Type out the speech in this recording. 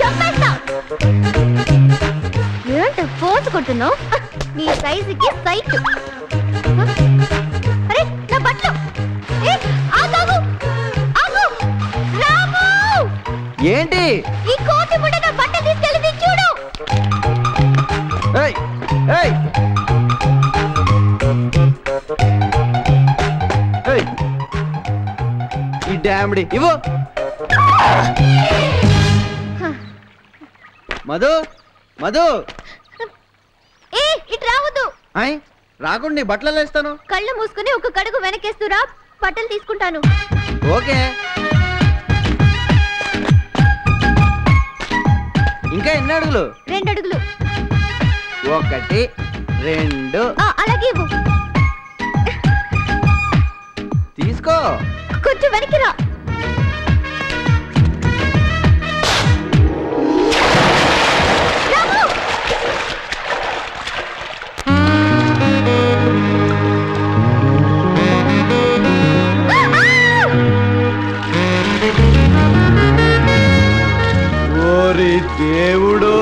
చంపేస్తా. ఏంటి ఫోర్స్ కొట్టున్నావు నీ సైజుకి సైట్ అరే నా బట్టలు. ఏ, ఆగాగు! ఆగు! రాము! ఏంటి? ఈ కోతి పుట్ట నా బట్టలు తీసుకెళ్ళింది చూడు. ఈ డామిడి ఇవ్వు. మధు మధు. ఏ ఇటు రావద్దు. ఆయ్ రాకుండా నీ బట్టలు వేస్తాను కళ్ళు మూసుకుని ఒక కడుగు వెనకేస్తురా బట్టలు తీసుకుంటాను. ఓకే. ఇంకా ఎన్ని అడుగులు? రెండు అడుగులు. ఒకటి రెండు. ఆ, అలాగే ఇవ్వు. తీసుకో. కొంచెం వెనక్కి రా. దేవుడు